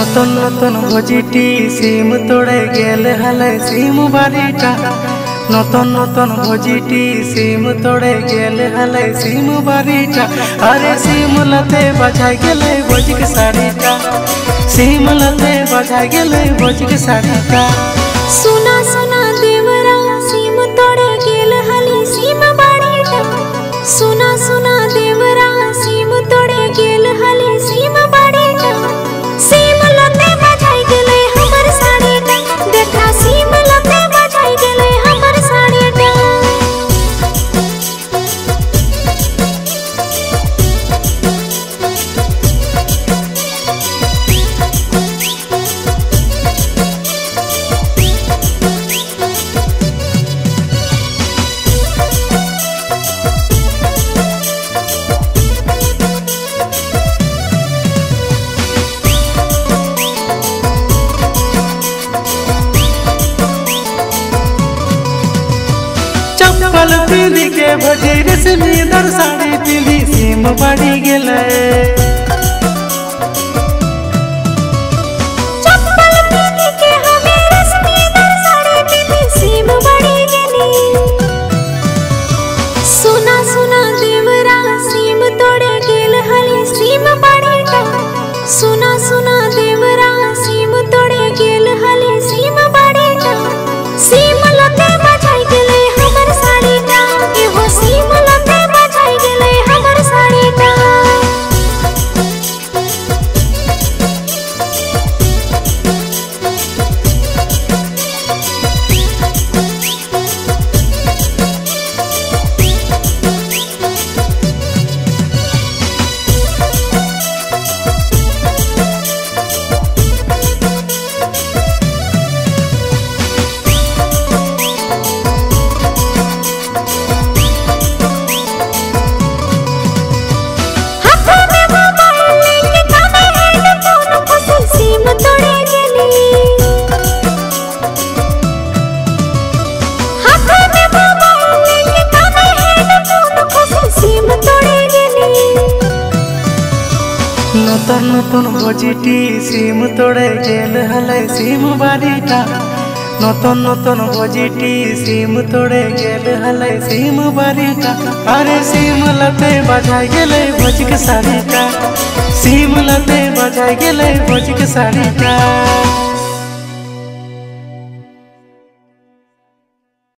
নতুন নতুন ভজিটি সিম তোড়ে গেলে হালে সিম বাড়িটা নতুন নতুন ভজিটি সিম তোড়ে গেলে হালে সিম বাড়িটা আরে সিম লাতে বাজাই গেলে ভজিক শাড়িটা সিম লাতে বাজাই গেলে ভজিক শাড়িটা सुना पीली के भजी रेशमी दर साड़ी पीली सीम बाड़ी गेले নতুন নতুন ভজিটি সিম তোড়ে গেল হলে সিম বাড়িটা। নতুন নতুন ভজিটি সিম তোড়ে গেল হলে সিম বাড়িটা। আরে সিম লতে বাজাই গেলে ভজিক শাড়িটা। সিম লতে বাজাই গেলে ভজিক শাড়িটা।